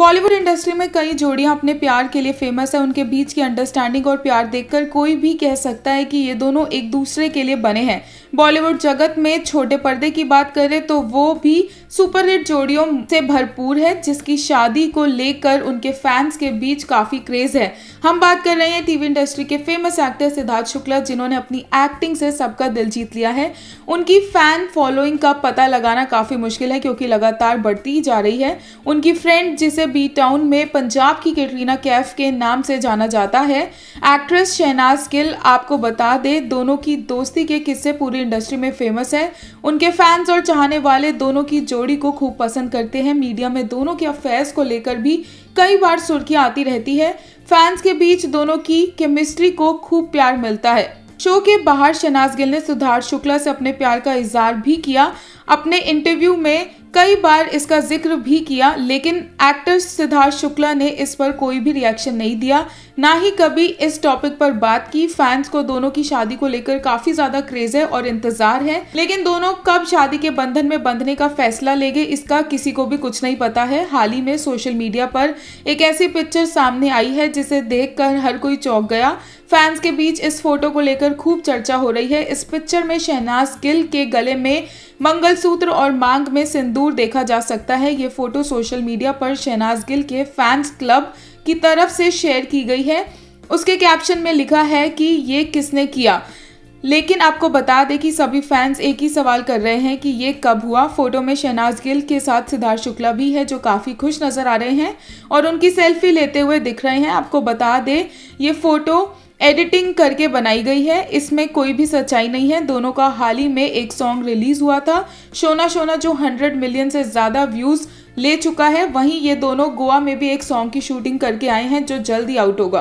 Bollywood industry में कई जोड़ियाँ अपने प्यार के लिए फ़ेमस है। उनके बीच की अंडरस्टैंडिंग और प्यार देखकर कोई भी कह सकता है कि ये दोनों एक दूसरे के लिए बने हैं। बॉलीवुड जगत में छोटे पर्दे की बात करें तो वो भी सुपरहिट जोड़ियों से भरपूर है, जिसकी शादी को लेकर उनके फैंस के बीच काफ़ी क्रेज है। हम बात कर रहे हैं टीवी इंडस्ट्री के फ़ेमस एक्टर सिद्धार्थ शुक्ला, जिन्होंने अपनी एक्टिंग से सबका दिल जीत लिया है। उनकी फ़ैन फॉलोइंग का पता लगाना काफ़ी मुश्किल है, क्योंकि लगातार बढ़ती जा रही है। उनकी फ्रेंड जिसे बी टाउन में पंजाब की कैटरीना कैफ के नाम से जाना जाता है। एक्ट्रेस शहनाज गिल आपको बता दे, दोनों की दोस्ती के किस्से पूरी इंडस्ट्री में फ़ेमस है। उनके फैंस और चाहने वाले दोनों की जोड़ी को खूब पसंद करते हैं। मीडिया में दोनों के अफेयर्स को लेकर भी कई बार सुर्खियाँ आती रहती है। फैंस के बीच दोनों की केमिस्ट्री को खूब प्यार मिलता है। शो के बाहर शनाज गिल ने सिद्धार्थ शुक्ला से अपने प्यार का इजहार भी किया, अपने इंटरव्यू में कई बार इसका ज़िक्र भी किया, लेकिन एक्टर सिद्धार्थ शुक्ला ने इस पर कोई भी रिएक्शन नहीं दिया। ना ही कभी इस टॉपिक पर बात की। फैंस को दोनों की शादी को लेकर काफ़ी ज़्यादा क्रेज है और इंतज़ार है। लेकिन दोनों कब शादी के बंधन में बंधने का फैसला लेंगे, इसका किसी को भी कुछ नहीं पता है। हाल ही में सोशल मीडिया पर एक ऐसी पिक्चर सामने आई है, जिसे देख हर कोई चौंक गया। फैंस के बीच इस फ़ोटो को लेकर खूब चर्चा हो रही है। इस पिक्चर में शहनाज गिल के गले में मंगलसूत्र और मांग में सिंदूर देखा जा सकता है। ये फ़ोटो सोशल मीडिया पर शहनाज गिल के फैंस क्लब की तरफ़ से शेयर की गई है। उसके कैप्शन में लिखा है कि ये किसने किया? लेकिन आपको बता दें कि सभी फैंस एक ही सवाल कर रहे हैं कि ये कब हुआ। फ़ोटो में शहनाज गिल के साथ सिद्धार्थ शुक्ला भी है, जो काफ़ी खुश नज़र आ रहे हैं और उनकी सेल्फी लेते हुए दिख रहे हैं। आपको बता दें, ये फ़ोटो एडिटिंग करके बनाई गई है। इसमें कोई भी सच्चाई नहीं है। दोनों का हाल ही में एक सॉन्ग रिलीज़ हुआ था। शोना शोना जो 100 मिलियन से ज़्यादा व्यूज़ ले चुका है, वहीं ये दोनों गोवा में भी एक सॉन्ग की शूटिंग करके आए हैं, जो जल्द ही आउट होगा।